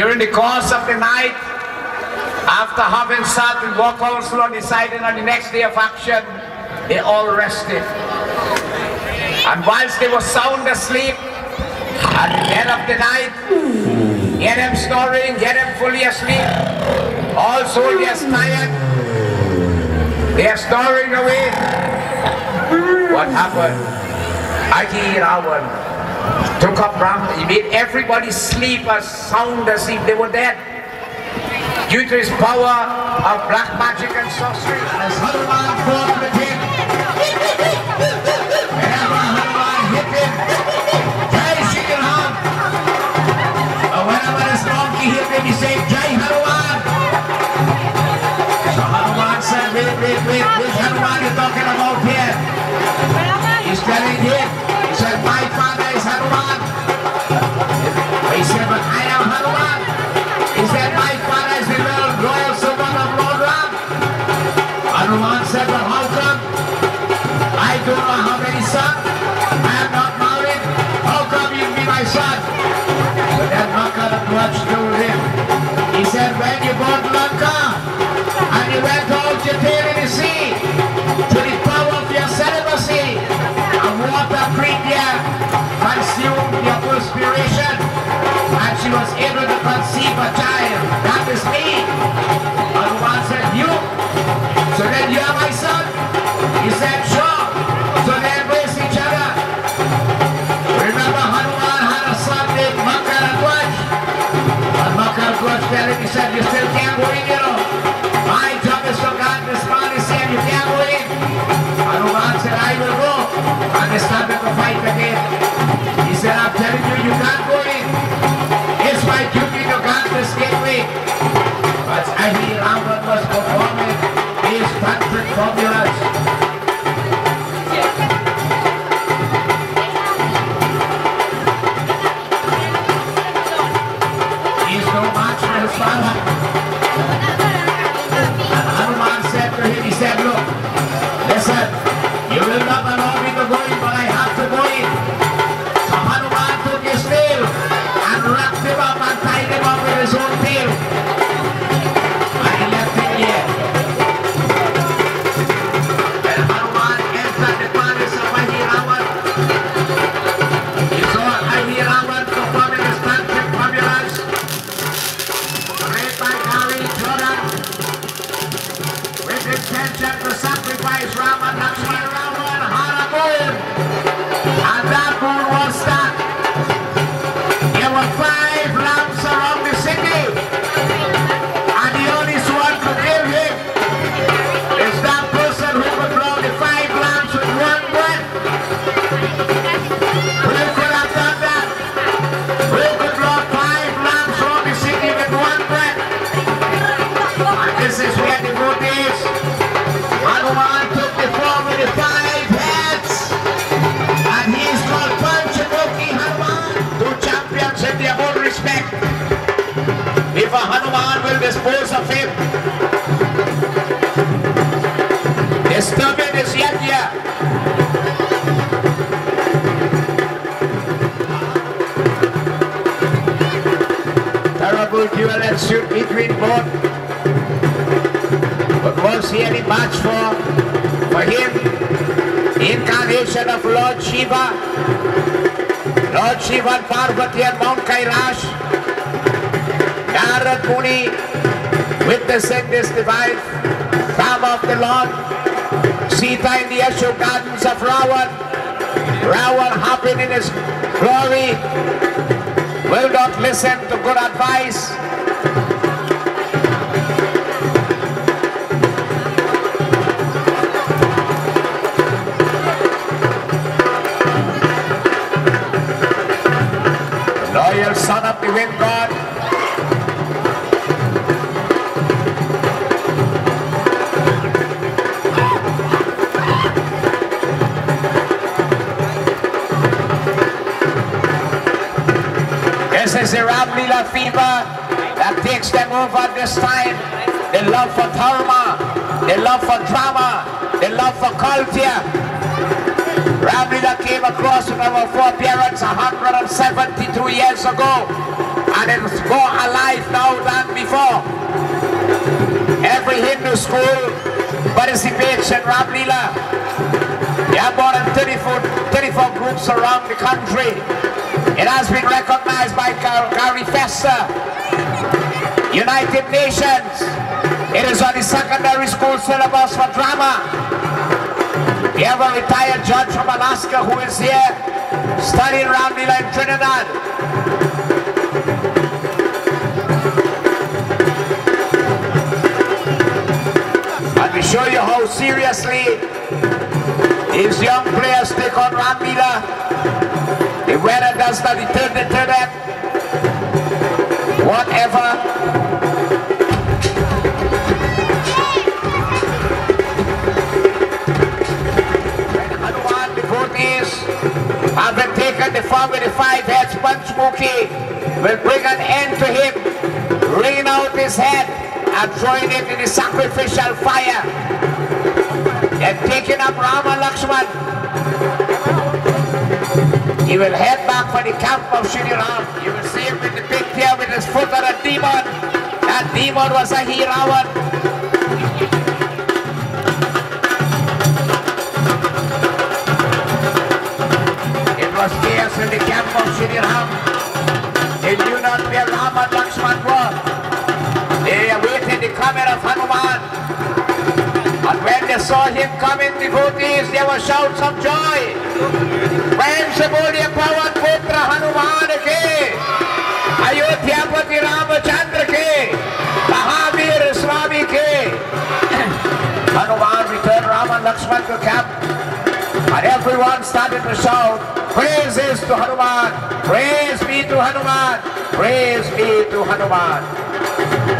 During the course of the night, after having sat and walked also on deciding on the next day of action, they all rested. And whilst they were sound asleep, at the end of the night, get them snoring, get them fully asleep. All soldiers tired. They are snoring away. What happened? Ahiravan took up Ram. He made everybody sleep as sound as if they were dead. Due to his power of black magic and sorcery. As Hanuman fought with him, whenever Hanuman hit him, Jai Ram. But whenever his donkey hit him, he said, Jai Hanuman. So Hanuman said, wait, wait, wait, which Hanuman you talking about here? He's telling him, son? But then Makarapuraj told him, he said, when you bought Lanka, and you went out to tail in the sea, to the power of your celibacy, and water creek there consumed your perspiration, and she was able to conceive a child. That is me. If a Hanuman will dispose of him, disturbing is yet here. Terrible duel ensued between both. But was he any match for, for him? Incarnation of Lord Shiva, Lord Shiva and Parvati at Mount Kailash, Narad Muni witnessing this divine calm of the Lord, Sita in the Ashok gardens of Ravan, Ravan happy in his glory, will not listen to good advice, loyal son of the wind god. The Ram Leela fever that takes them over this time. The love for dharma, the love for drama, the love for culture. Leela came across with our foreparents 172 years ago. and it's more alive now than before. Every Hindu school participates in Ram. There are more than 34, 34 groups around the country. It has been recognized by Gary Fester, United Nations. It is on the secondary school syllabus for drama. We have a retired judge from Alaska who is here studying Ram Leela in Trinidad. Let me show you how seriously these young players take on Ram Leela. The does not deter, deter them. Whatever. When Hanuman devotees have been taken the form with the five heads, Panchmukhi will bring an end to him, wringing out his head and throwing it in the sacrificial fire. And taking up Rama Lakshman, he will head back for the camp of Shri Ram. You will see him in the picture with his foot on a demon. That demon was Ahiravan. It was chaos in the camp of Shri Ram. They knew not where Ram and Lakshman were. They awaited the coming of Hanuman. They saw him coming, devotees, there were shouts of joy. When Shabodya Pawan Putra Hanuman ke, Ayodhyapati Ramachandra ke, Mahavir Swami ke. Hanuman returned Ram and Lakshman to camp. And everyone started to shout, praises to Hanuman, praise be to Hanuman, praise be to Hanuman.